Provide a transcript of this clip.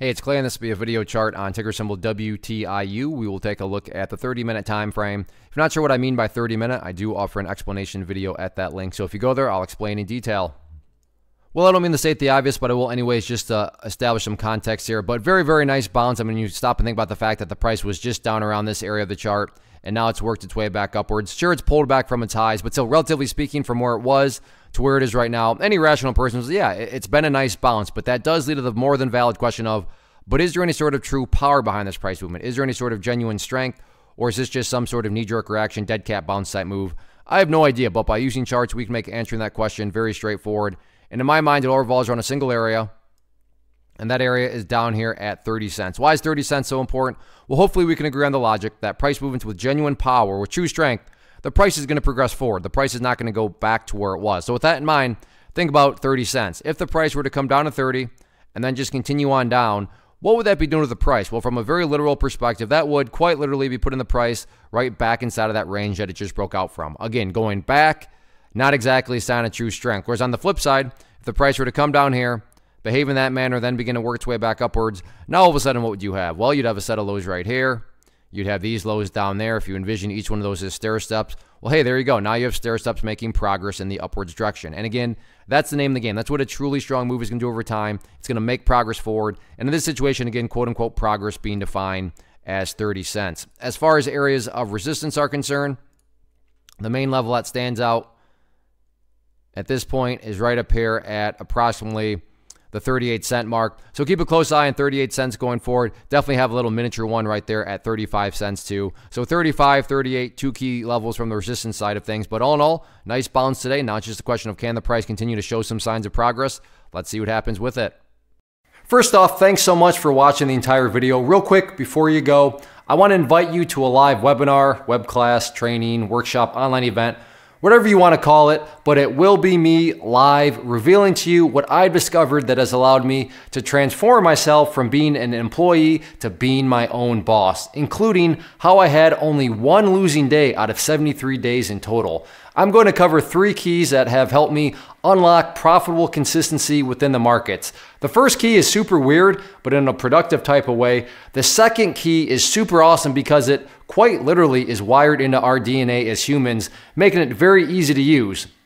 Hey, it's Clay, and this will be a video chart on ticker symbol WTIU. We will take a look at the 30-minute time frame. If you're not sure what I mean by 30-minute, I do offer an explanation video at that link. So if you go there, I'll explain in detail. Well, I don't mean to state the obvious, but I will anyways just uh, establish some context here. But very, very nice bounce. I mean, you stop and think about the fact that the price was just down around this area of the chart, and now it's worked its way back upwards. Sure, it's pulled back from its highs, but still, relatively speaking, from where it was to where it is right now, any rational person says, yeah, it's been a nice bounce. But that does lead to the more than valid question of, but is there any sort of true power behind this price movement? Is there any sort of genuine strength? Or is this just some sort of knee jerk reaction, dead cat bounce type move? I have no idea, but by using charts, we can make answering that question very straightforward. And in my mind, it all revolves around a single area, and that area is down here at 30 cents. Why is 30 cents so important? Well, hopefully we can agree on the logic that price movements with genuine power, with true strength, the price is going to progress forward. The price is not going to go back to where it was. So with that in mind, think about 30 cents. If the price were to come down to 30 and then just continue on down, what would that be doing to the price? Well, from a very literal perspective, that would quite literally be putting the price right back inside of that range that it just broke out from. Again, going back, not exactly a sign of true strength. Whereas on the flip side, if the price were to come down here, behave in that manner, then begin to work its way back upwards, now all of a sudden, what would you have? Well, you'd have a set of lows right here. You'd have these lows down there. If you envision each one of those as stair steps, well, hey, there you go. Now you have stair steps making progress in the upwards direction. And again, that's the name of the game. That's what a truly strong move is going to do over time. It's going to make progress forward. And in this situation, again, quote unquote, progress being defined as 30 cents. As far as areas of resistance are concerned, the main level that stands out at this point is right up here at approximately the 38 cent mark. So keep a close eye on 38 cents going forward. Definitely have a little miniature one right there at 35 cents too. So 35, 38, two key levels from the resistance side of things. But all in all, nice bounce today. Now it's just a question of can the price continue to show some signs of progress? Let's see what happens with it. First off, thanks so much for watching the entire video. Real quick, before you go, I want to invite you to a live webinar, web class, training, workshop, online event whatever you want to call it, but it will be me live revealing to you what I've discovered that has allowed me to transform myself from being an employee to being my own boss, including how I had only one losing day out of 73 days in total. I'm going to cover three keys that have helped me unlock profitable consistency within the markets. The first key is super weird, but in a productive type of way. The second key is super awesome because it quite literally is wired into our DNA as humans, making it very easy to use.